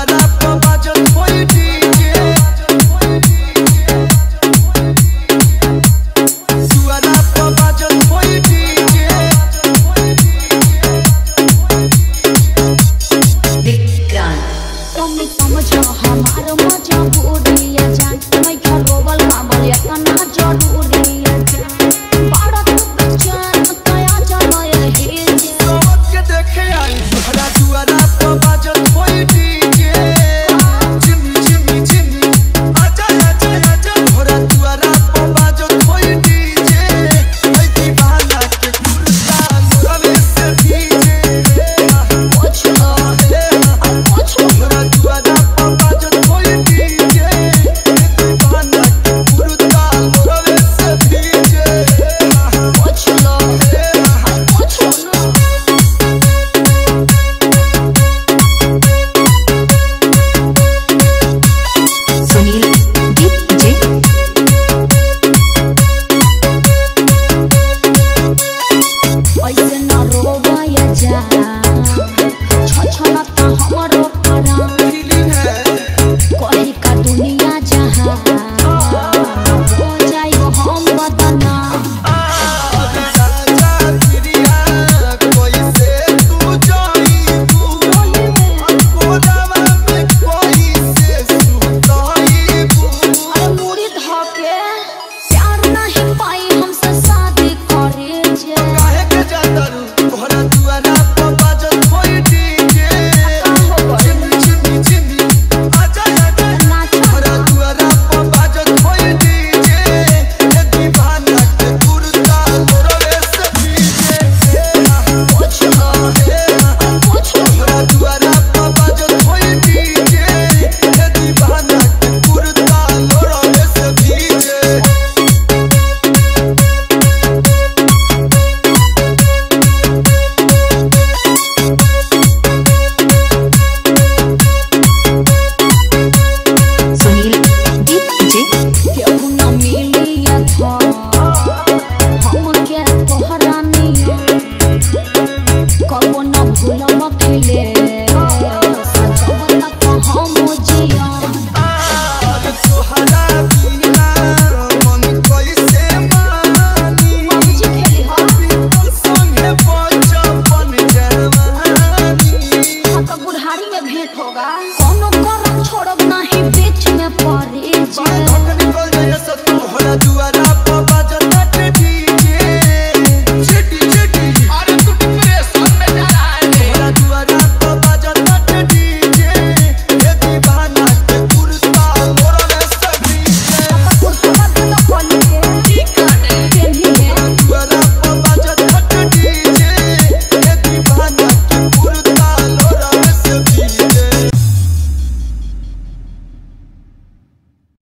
दुआरा पर बाजत होई